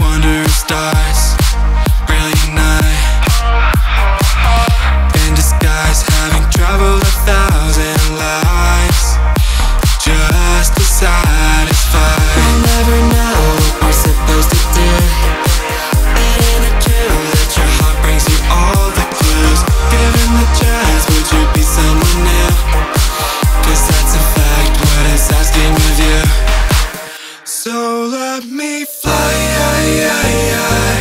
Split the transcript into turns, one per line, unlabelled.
wondrous stars In disguise having traveled a thousand Just to satisfy. I'll never know what we're supposed to do. That your heart brings you all the clues. Given the chance would you be someone that's fact what it's asking of you? So let me ay, ay, ay.